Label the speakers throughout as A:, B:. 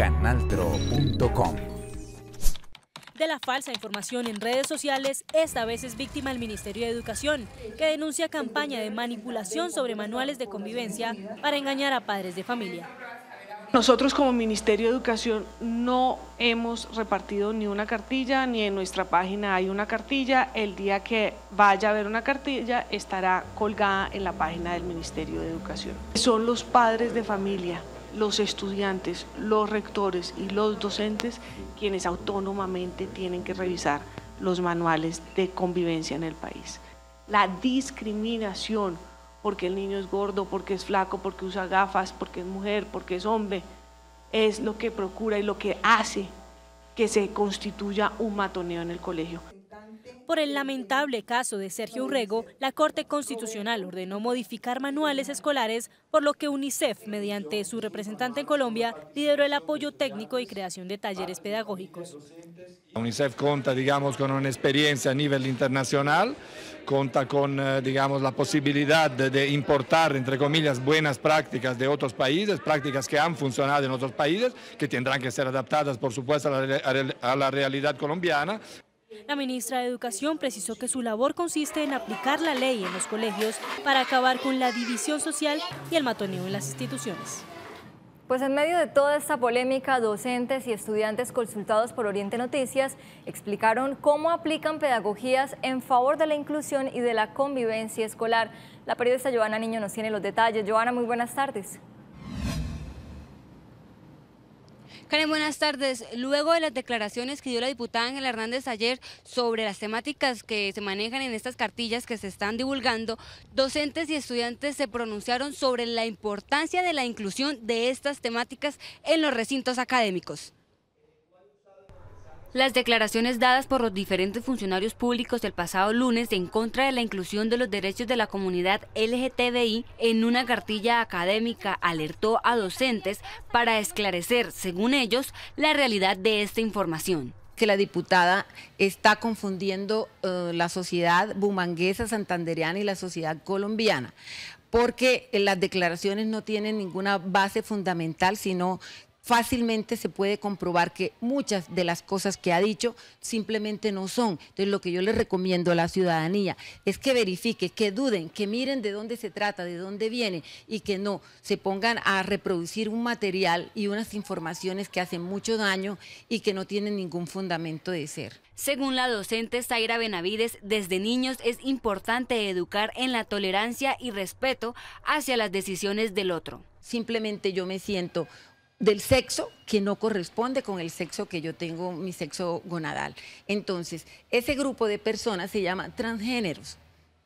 A: canaltro.com.
B: De la falsa información en redes sociales, esta vez es víctima el Ministerio de Educación, que denuncia campaña de manipulación sobre manuales de convivencia para engañar a padres de familia.
C: Nosotros como Ministerio de Educación no hemos repartido ni una cartilla, ni en nuestra página hay una cartilla. El día que vaya a haber una cartilla estará colgada en la página del Ministerio de Educación. Son los padres de familia, los estudiantes, los rectores y los docentes quienes autónomamente tienen que revisar los manuales de convivencia en el país. La discriminación porque el niño es gordo, porque es flaco, porque usa gafas, porque es mujer, porque es hombre, es lo que procura y lo que hace que se constituya un matoneo en el colegio.
B: Por el lamentable caso de Sergio Urrego, la Corte Constitucional ordenó modificar manuales escolares, por lo que UNICEF, mediante su representante en Colombia, lideró el apoyo técnico y creación de talleres pedagógicos.
D: UNICEF cuenta, digamos, con una experiencia a nivel internacional, cuenta con, eh, digamos, la posibilidad de, importar, entre comillas, buenas prácticas de otros países, prácticas que han funcionado en otros países, que tendrán que ser adaptadas, por supuesto, a la realidad colombiana.
B: La ministra de Educación precisó que su labor consiste en aplicar la ley en los colegios para acabar con la división social y el matoneo en las instituciones.
E: Pues en medio de toda esta polémica, docentes y estudiantes consultados por Oriente Noticias explicaron cómo aplican pedagogías en favor de la inclusión y de la convivencia escolar. La periodista Joana Niño nos tiene los detalles. Joana, muy buenas tardes.
F: Karen, buenas tardes. Luego de las declaraciones que dio la diputada Ángela Hernández ayer sobre las temáticas que se manejan en estas cartillas que se están divulgando, docentes y estudiantes se pronunciaron sobre la importancia de la inclusión de estas temáticas en los recintos académicos. Las declaraciones dadas por los diferentes funcionarios públicos el pasado lunes en contra de la inclusión de los derechos de la comunidad LGTBI en una cartilla académica alertó a docentes para esclarecer, según ellos, la realidad de esta información.
G: Que la diputada está confundiendo eh, la sociedad bumanguesa, santandereana y la sociedad colombiana porque las declaraciones no tienen ninguna base fundamental, sino fácilmente se puede comprobar que muchas de las cosas que ha dicho simplemente no son. Entonces lo que yo les recomiendo a la ciudadanía es que verifique, que duden, que miren de dónde se trata, de dónde viene y que no se pongan a reproducir un material y unas informaciones que hacen mucho daño y que no tienen ningún fundamento de ser.
F: Según la docente Zaira Benavides, desde niños es importante educar en la tolerancia y respeto hacia las decisiones del otro.
G: Simplemente yo me siento del sexo que no corresponde con el sexo que yo tengo, mi sexo gonadal. Entonces, ese grupo de personas se llama transgéneros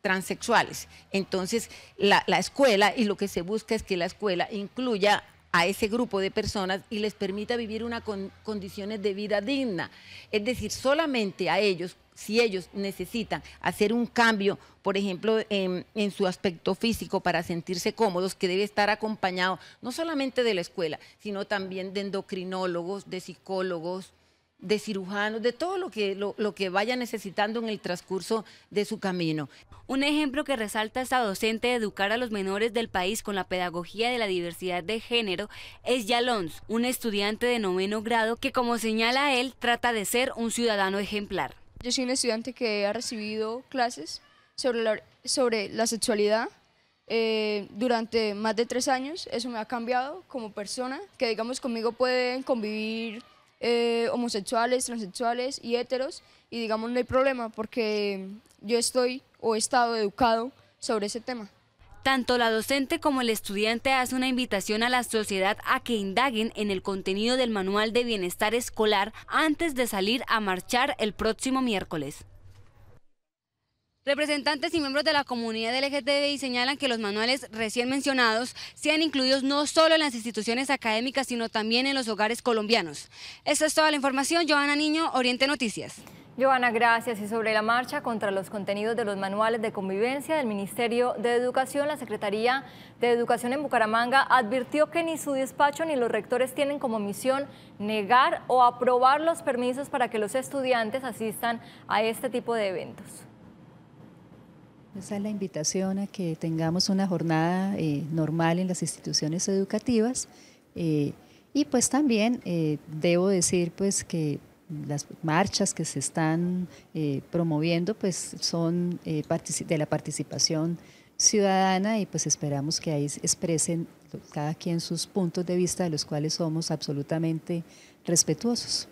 G: transexuales. Entonces, la, escuela y lo que se busca es que la escuela incluya a ese grupo de personas y les permita vivir unas condiciones de vida digna. Es decir, solamente a ellos si ellos necesitan hacer un cambio, por ejemplo, en, su aspecto físico para sentirse cómodos, que debe estar acompañado no solamente de la escuela, sino también de endocrinólogos, de psicólogos, de cirujanos, de todo lo que, lo, que vaya necesitando en el transcurso de su camino.
F: Un ejemplo que resalta esta docente de educar a los menores del país con la pedagogía de la diversidad de género es Yalons, un estudiante de noveno grado que, como señala él, trata de ser un ciudadano ejemplar.
H: Yo soy un estudiante que ha recibido clases sobre la, sobre la sexualidad eh, durante más de tres años. Eso me ha cambiado como persona, que digamos conmigo pueden convivir eh, homosexuales, transexuales y heteros y digamos no hay problema porque yo estoy o he estado educado sobre ese tema.
F: Tanto la docente como el estudiante hace una invitación a la sociedad a que indaguen en el contenido del manual de bienestar escolar antes de salir a marchar el próximo miércoles. Representantes y miembros de la comunidad LGTBI señalan que los manuales recién mencionados sean incluidos no solo en las instituciones académicas, sino también en los hogares colombianos. Esta es toda la información. Joana Niño, Oriente Noticias.
E: Joana, gracias. Y sobre la marcha contra los contenidos de los manuales de convivencia del Ministerio de Educación, la Secretaría de Educación en Bucaramanga advirtió que ni su despacho ni los rectores tienen como misión negar o aprobar los permisos para que los estudiantes asistan a este tipo de eventos.
I: Esa es la invitación a que tengamos una jornada eh, normal en las instituciones educativas. Eh,
A: Y pues también eh, debo decir pues que las marchas que se están promoviendo pues son de la participación ciudadana y pues esperamos que ahí expresen cada quien sus puntos de vista de los cuales somos absolutamente respetuosos.